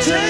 Change.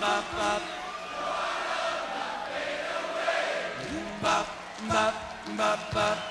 bop, bop. Bop, bop.